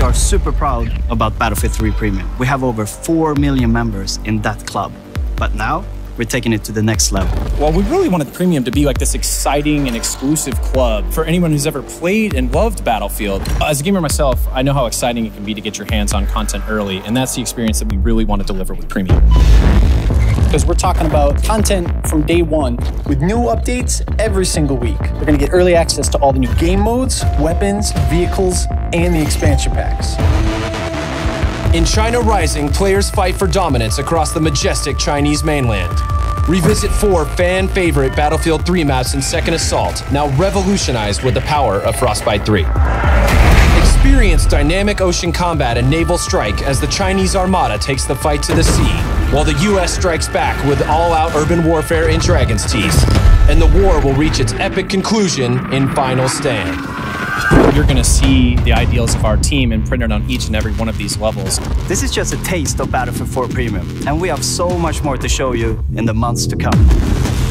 are super proud about Battlefield 3 Premium. We have over 4 million members in that club. But now, we're taking it to the next level. Well, we really wanted Premium to be like this exciting and exclusive club for anyone who's ever played and loved Battlefield. As a gamer myself, I know how exciting it can be to get your hands on content early, and that's the experience that we really want to deliver with Premium. Because we're talking about content from day one with new updates every single week. We're going to get early access to all the new game modes, weapons, vehicles, and the expansion packs. In China Rising, players fight for dominance across the majestic Chinese mainland. Revisit four fan favorite Battlefield 3 maps in Second Assault, now revolutionized with the power of Frostbite 3. Experience dynamic ocean combat and naval strike as the Chinese Armada takes the fight to the sea, while the US strikes back with all out urban warfare in Dragon's Teeth. And the war will reach its epic conclusion in Final Stand. You're going to see the ideals of our team imprinted on each and every one of these levels. This is just a taste of Battlefield 4 Premium, and we have so much more to show you in the months to come.